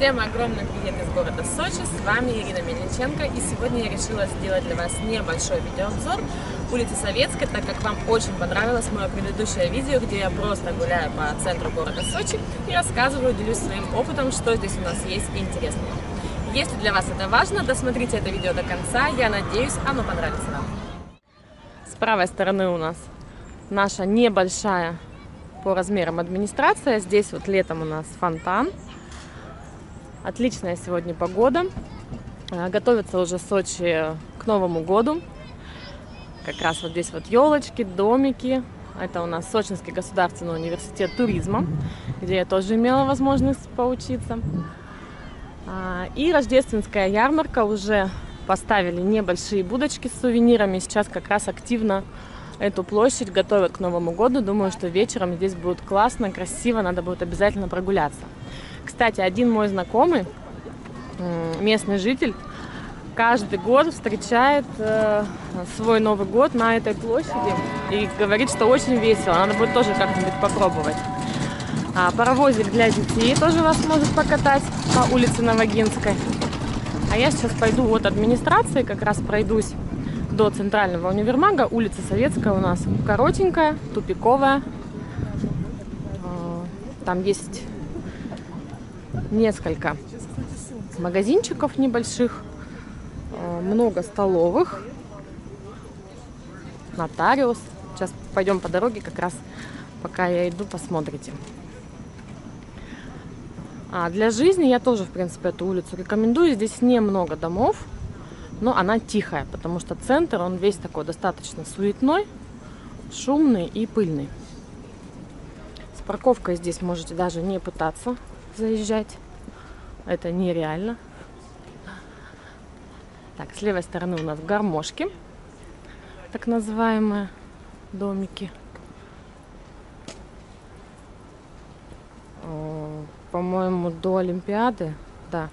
Всем огромный привет из города Сочи, с вами Ирина Мельниченко. И сегодня я решила сделать для вас небольшой видеообзор улицы Советской, так как вам очень понравилось мое предыдущее видео, где я просто гуляю по центру города Сочи и рассказываю, делюсь своим опытом, что здесь у нас есть интересного. Если для вас это важно, досмотрите это видео до конца, я надеюсь, оно понравится вам. С правой стороны у нас наша небольшая по размерам администрация, здесь вот летом у нас фонтан, Отличная сегодня погода. А, готовится уже Сочи к Новому году. Как раз вот здесь вот елочки, домики. Это у нас Сочинский государственный университет туризма, где я тоже имела возможность поучиться. А, и рождественская ярмарка уже поставили небольшие будочки с сувенирами. Сейчас как раз активно эту площадь готовят к Новому году. Думаю, что вечером здесь будет классно, красиво, надо будет обязательно прогуляться. Кстати, один мой знакомый, местный житель, каждый год встречает э, свой Новый год на этой площади и говорит, что очень весело. Надо будет тоже как-нибудь попробовать. А, паровозик для детей тоже вас может покатать по улице Новогинской. А я сейчас пойду от администрации, как раз пройдусь до центрального универмага. Улица Советская у нас коротенькая, тупиковая. А, там есть несколько магазинчиков небольших, э, много столовых, нотариус. Сейчас пойдем по дороге, как раз пока я иду, посмотрите. А для жизни я тоже, в принципе, эту улицу рекомендую. Здесь немного домов, но она тихая, потому что центр, он весь такой достаточно суетной, шумный и пыльный. С парковкой здесь можете даже не пытаться заезжать. Это нереально. Так, с левой стороны у нас гармошки, так называемые домики. По-моему, до Олимпиады, да,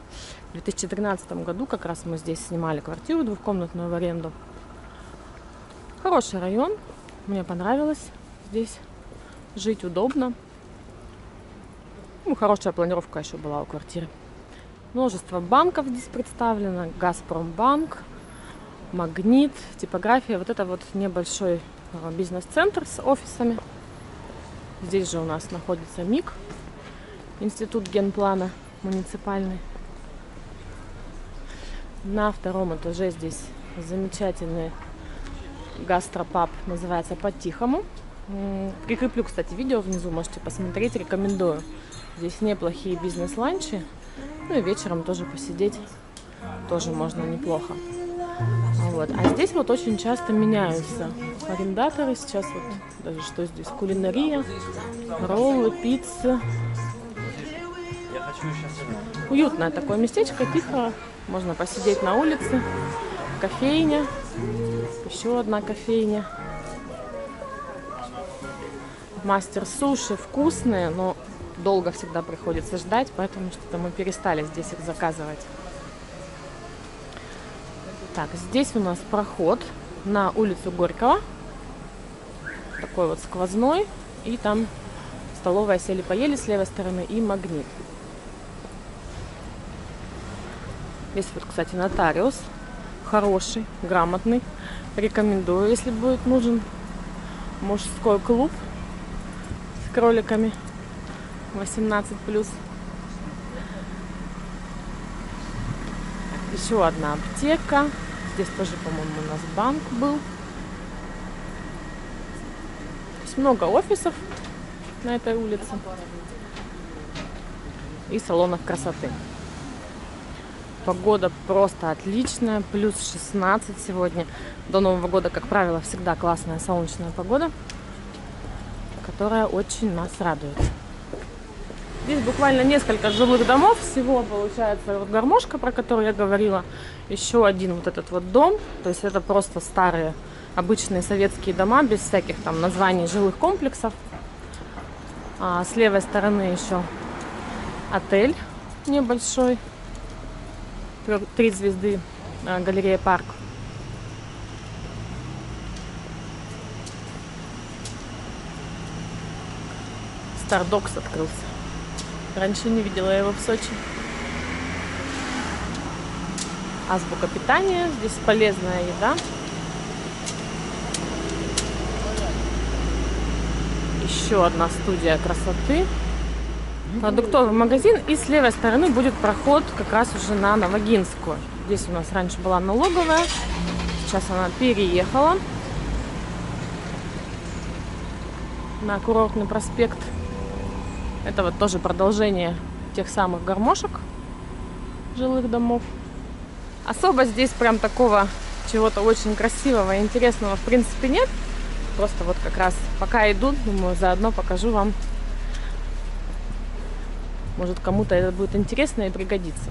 в 2013 году как раз мы здесь снимали квартиру двухкомнатную в аренду. Хороший район, мне понравилось здесь жить удобно. Ну, хорошая планировка еще была у квартиры. Множество банков здесь представлено. Газпромбанк, Магнит, типография. Вот это вот небольшой а, бизнес-центр с офисами. Здесь же у нас находится МИГ, Институт генплана муниципальный. На втором этаже здесь замечательный гастропаб, называется «По-тихому». Прикреплю, кстати, видео внизу, можете посмотреть, рекомендую. Здесь неплохие бизнес-ланчи. Ну и вечером тоже посидеть тоже можно неплохо. Вот. А здесь вот очень часто меняются арендаторы. Сейчас вот даже что здесь? Кулинария, роллы, пиццы. Уютное такое местечко, тихо. Можно посидеть на улице. Кофейня. Еще одна кофейня. Мастер суши вкусные, но долго всегда приходится ждать, поэтому что-то мы перестали здесь их заказывать. Так, здесь у нас проход на улицу Горького. Такой вот сквозной. И там столовая сели-поели с левой стороны и магнит. Здесь вот, кстати, нотариус. Хороший, грамотный. Рекомендую, если будет нужен мужской клуб с кроликами. 18 плюс. Еще одна аптека. Здесь тоже, по-моему, у нас банк был. То есть много офисов на этой улице. И салонов красоты. Погода просто отличная. Плюс 16 сегодня. До Нового года, как правило, всегда классная солнечная погода, которая очень нас радует. Здесь буквально несколько жилых домов. Всего получается вот гармошка, про которую я говорила. Еще один вот этот вот дом. То есть это просто старые обычные советские дома без всяких там названий жилых комплексов. А с левой стороны еще отель небольшой. Три звезды а, галерея парк. Стардокс открылся. Раньше не видела его в Сочи. азбука питания. Здесь полезная еда. Еще одна студия красоты. Продуктовый магазин. И с левой стороны будет проход как раз уже на Новогинскую. Здесь у нас раньше была налоговая. Сейчас она переехала на курортный проспект. Это вот тоже продолжение тех самых гармошек жилых домов. Особо здесь прям такого чего-то очень красивого и интересного в принципе нет. Просто вот как раз пока идут, думаю, заодно покажу вам. Может кому-то это будет интересно и пригодится.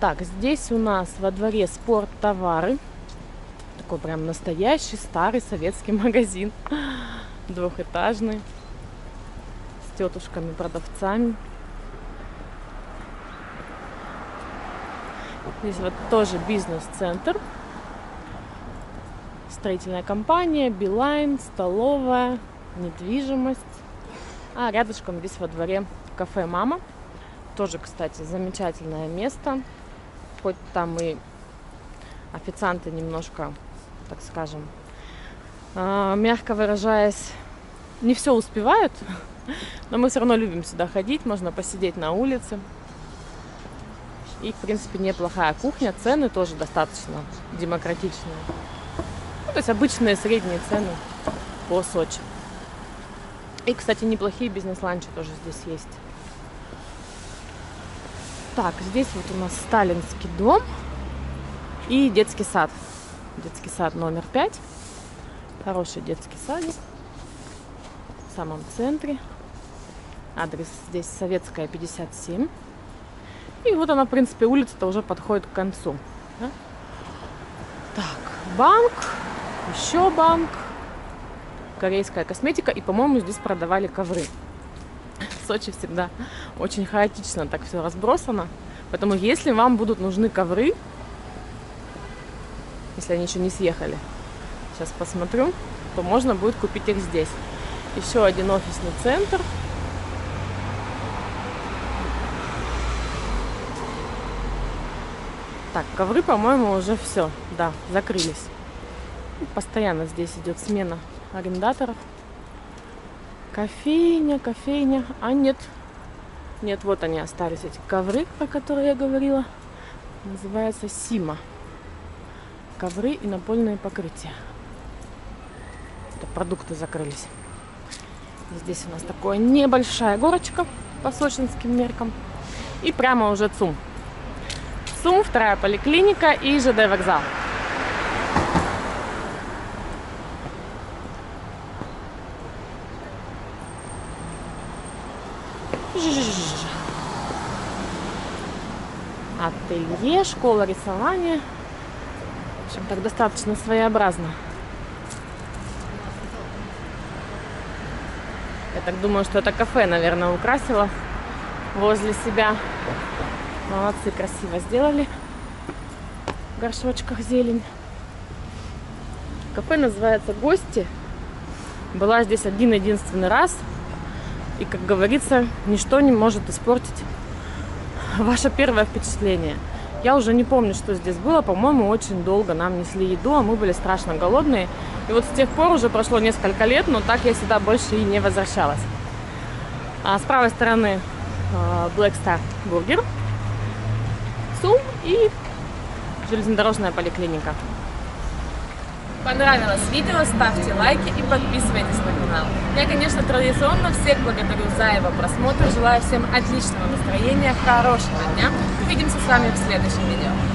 Так, здесь у нас во дворе спорттовары. Такой прям настоящий старый советский магазин. Двухэтажный. С тетушками-продавцами. Здесь вот тоже бизнес-центр. Строительная компания, Билайн, столовая, недвижимость. А рядышком здесь во дворе кафе «Мама». Тоже, кстати, замечательное место. Хоть там и официанты немножко, так скажем, а, мягко выражаясь, не все успевают. Но мы все равно любим сюда ходить. Можно посидеть на улице, и, в принципе, неплохая кухня. Цены тоже достаточно демократичные. Ну, то есть обычные средние цены по Сочи. И, кстати, неплохие бизнес-ланчи тоже здесь есть. Так, здесь вот у нас сталинский дом и детский сад. Детский сад номер 5. Хороший детский садик. В самом центре. Адрес здесь Советская, 57. И вот она, в принципе, улица-то уже подходит к концу. Так, банк, еще банк, корейская косметика. И, по-моему, здесь продавали ковры. В Сочи всегда очень хаотично так все разбросано. Поэтому, если вам будут нужны ковры, если они еще не съехали, сейчас посмотрю, то можно будет купить их здесь. Еще один офисный центр – Так, ковры, по-моему, уже все, да, закрылись. Постоянно здесь идет смена арендаторов. Кофейня, кофейня. А нет, нет, вот они остались, эти ковры, про которые я говорила. Называется Сима. Ковры и напольные покрытия. Это продукты закрылись. Здесь у нас такая небольшая горочка по сочинским меркам. И прямо уже ЦУМ. ЦУМ, вторая поликлиника и ЖД вокзал. Ателье, школа рисования. В общем, так достаточно своеобразно. Я так думаю, что это кафе, наверное, украсило возле себя. Молодцы, красиво сделали. В горшочках зелень. Кафе называется «Гости». Была здесь один-единственный раз. И, как говорится, ничто не может испортить ваше первое впечатление. Я уже не помню, что здесь было. По-моему, очень долго нам несли еду, а мы были страшно голодные. И вот с тех пор уже прошло несколько лет, но так я сюда больше и не возвращалась. А с правой стороны э, Black Star Burger – ЦУМ и железнодорожная поликлиника. Понравилось видео, ставьте лайки и подписывайтесь на канал. Я, конечно, традиционно всех благодарю за его просмотр. Желаю всем отличного настроения, хорошего дня. Увидимся с вами в следующем видео.